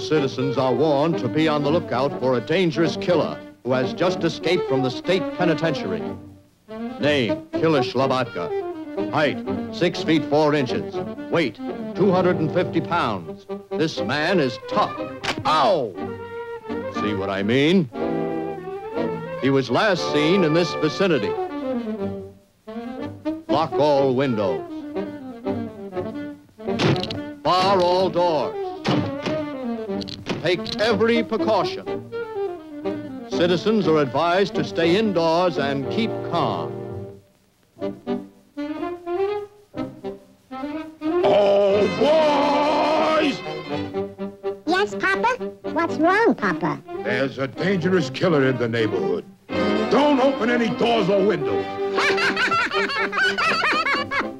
Citizens are warned to be on the lookout for a dangerous killer who has just escaped from the state penitentiary. Name, Killer Shlobatka. Height, 6 feet 4 inches. Weight, 250 pounds. This man is tough. Ow! See what I mean? He was last seen in this vicinity. Lock all windows. Bar all doors. Take every precaution. Citizens are advised to stay indoors and keep calm. Oh, boys! Yes, Papa? What's wrong, Papa? There's a dangerous killer in the neighborhood. Don't open any doors or windows.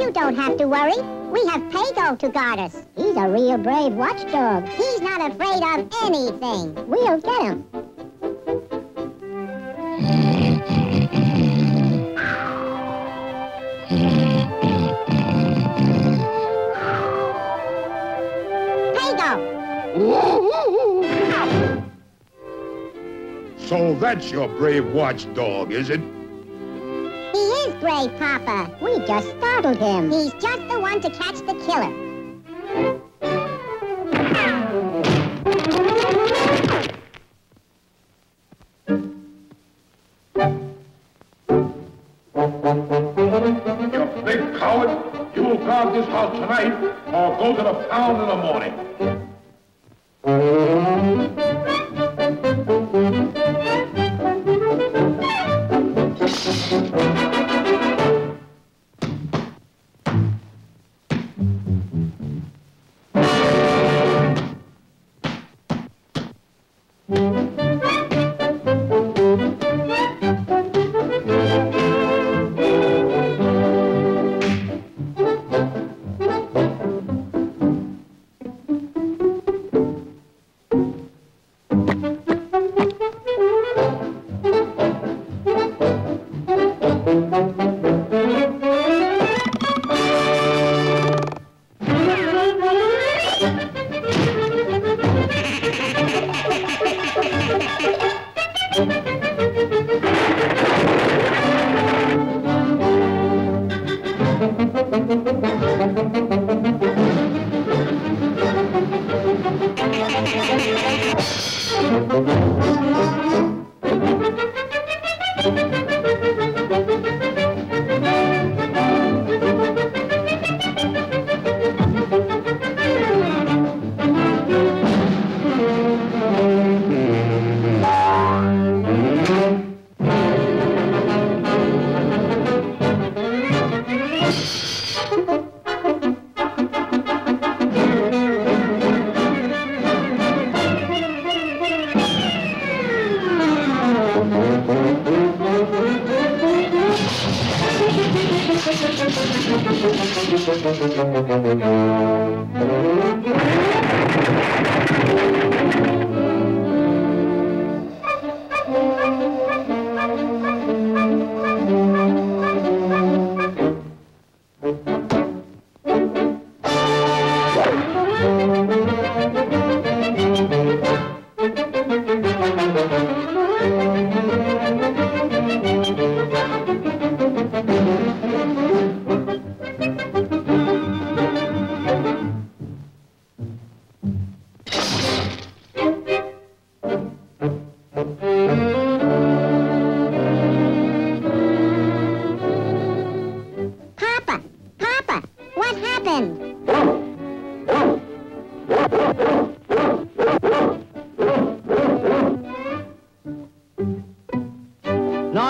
You don't have to worry. We have Pago to guard us. He's a real brave watchdog. He's not afraid of anything. We'll get him. So that's your brave watchdog, is it? He is brave, Papa. We just startled him. He's just the one to catch the killer. You will guard this house tonight or go to the pound in the morning. Papa!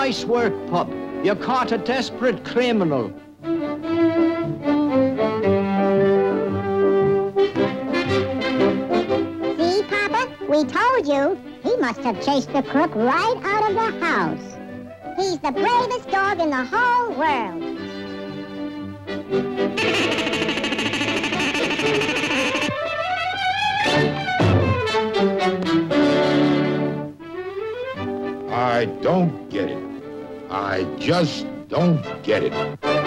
Nice work, pup. You caught a desperate criminal. See, Papa? We told you. He must have chased the crook right out of the house. He's the bravest dog in the whole world. I don't get it. I just don't get it.